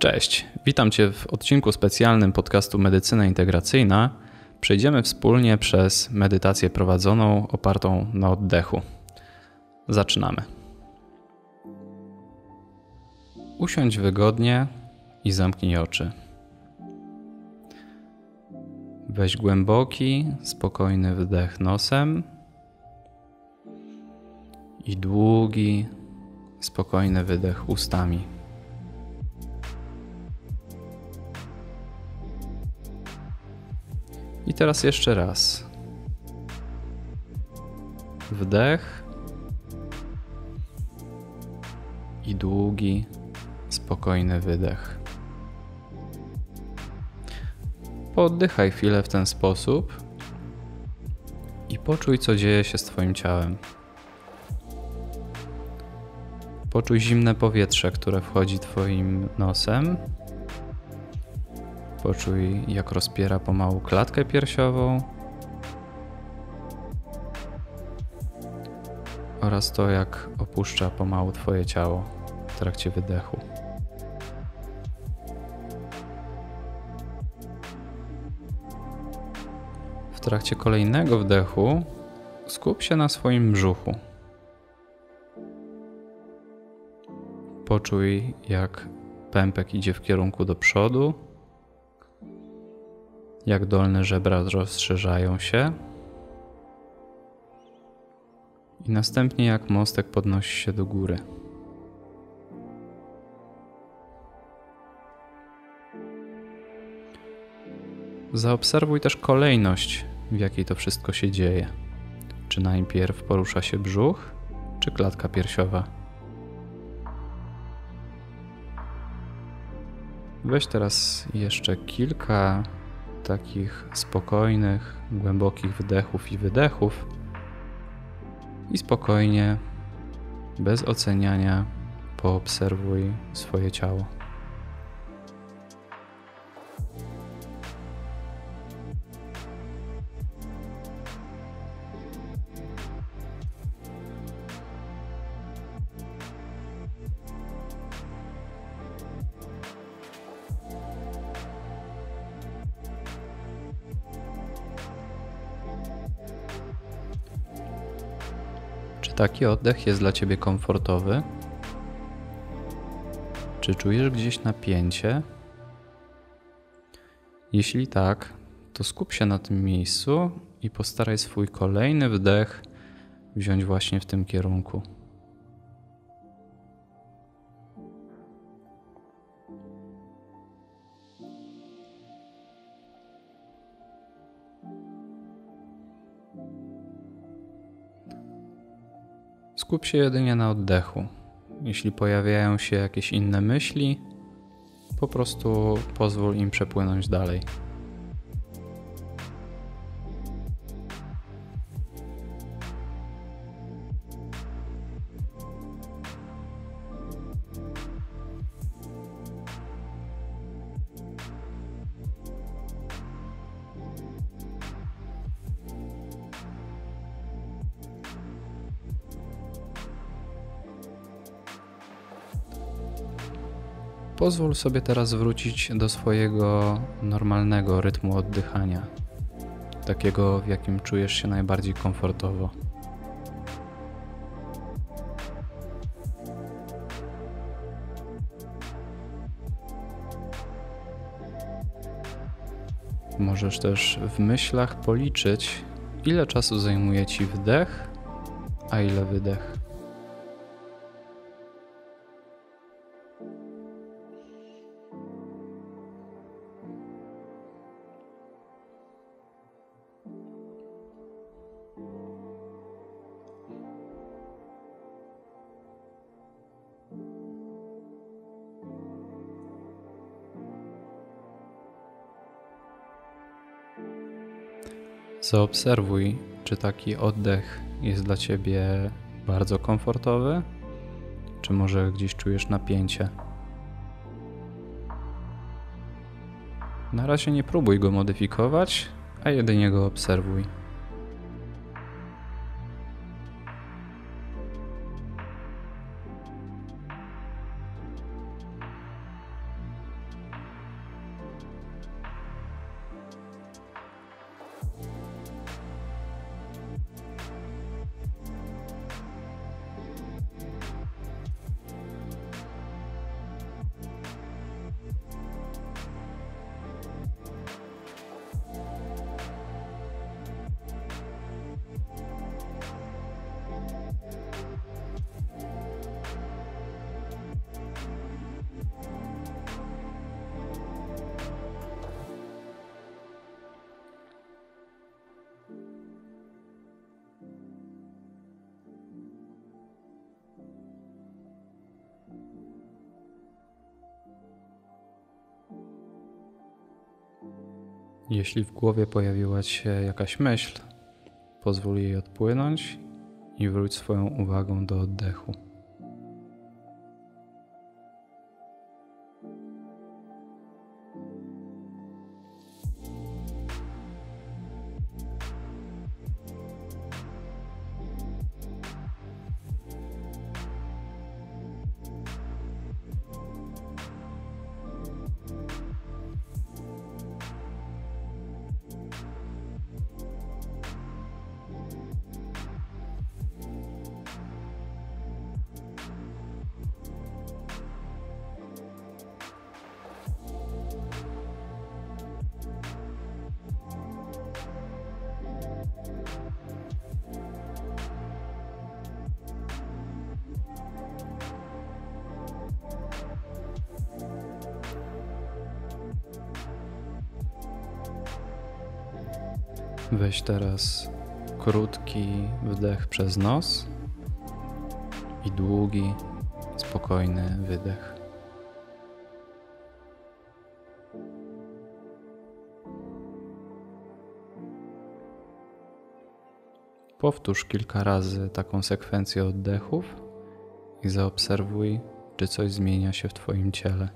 Cześć, witam Cię w odcinku specjalnym podcastu Medycyna Integracyjna. Przejdziemy wspólnie przez medytację prowadzoną opartą na oddechu. Zaczynamy. Usiądź wygodnie i zamknij oczy. Weź głęboki, spokojny wdech nosem i długi, spokojny wydech ustami. I teraz jeszcze raz. Wdech i długi, spokojny wydech. Pooddychaj chwilę w ten sposób i poczuj, co dzieje się z Twoim ciałem. Poczuj zimne powietrze, które wchodzi Twoim nosem. Poczuj, jak rozpiera pomału klatkę piersiową oraz to, jak opuszcza pomału Twoje ciało w trakcie wydechu. W trakcie kolejnego wdechu skup się na swoim brzuchu. Poczuj, jak pępek idzie w kierunku do przodu, jak dolne żebra rozszerzają się i następnie jak mostek podnosi się do góry. Zaobserwuj też kolejność, w jakiej to wszystko się dzieje. Czy najpierw porusza się brzuch, czy klatka piersiowa. Weź teraz jeszcze kilka takich spokojnych, głębokich wdechów i wydechów i spokojnie, bez oceniania, poobserwuj swoje ciało. Taki oddech jest dla Ciebie komfortowy? Czy czujesz gdzieś napięcie? Jeśli tak, to skup się na tym miejscu i postaraj swój kolejny wdech wziąć właśnie w tym kierunku. Skup się jedynie na oddechu. Jeśli pojawiają się jakieś inne myśli, po prostu pozwól im przepłynąć dalej. Pozwól sobie teraz wrócić do swojego normalnego rytmu oddychania, takiego w jakim czujesz się najbardziej komfortowo. Możesz też w myślach policzyć, ile czasu zajmuje ci wdech, a ile wydech. Zaobserwuj, czy taki oddech jest dla ciebie bardzo komfortowy, czy może gdzieś czujesz napięcie. Na razie nie próbuj go modyfikować, a jedynie go obserwuj. Jeśli w głowie pojawiła się jakaś myśl, pozwól jej odpłynąć i wróć swoją uwagą do oddechu. Weź teraz krótki wdech przez nos i długi, spokojny wydech. Powtórz kilka razy taką sekwencję oddechów i zaobserwuj, czy coś zmienia się w Twoim ciele.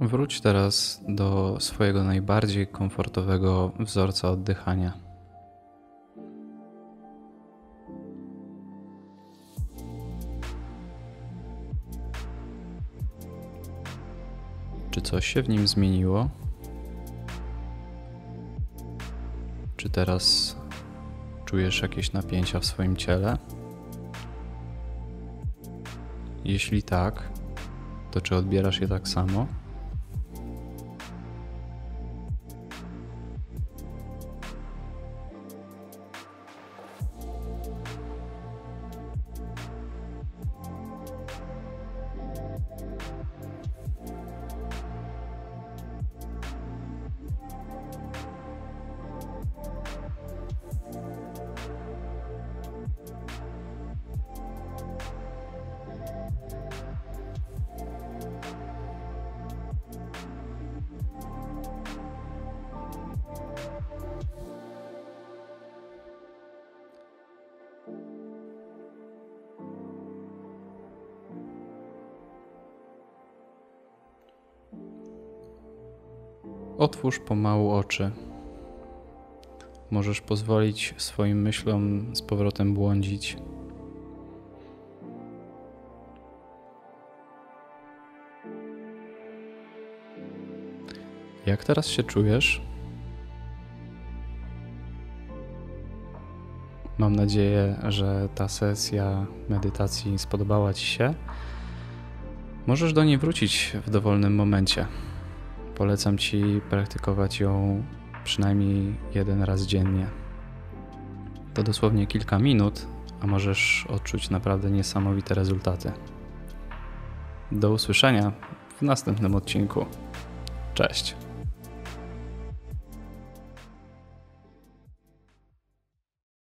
Wróć teraz do swojego najbardziej komfortowego wzorca oddychania. Czy coś się w nim zmieniło? Czy teraz czujesz jakieś napięcia w swoim ciele? Jeśli tak, to czy odbierasz je tak samo? Otwórz pomału oczy. Możesz pozwolić swoim myślom z powrotem błądzić. Jak teraz się czujesz? Mam nadzieję, że ta sesja medytacji spodobała Ci się. Możesz do niej wrócić w dowolnym momencie. Polecam Ci praktykować ją przynajmniej jeden raz dziennie. To dosłownie kilka minut, a możesz odczuć naprawdę niesamowite rezultaty. Do usłyszenia w następnym odcinku. Cześć.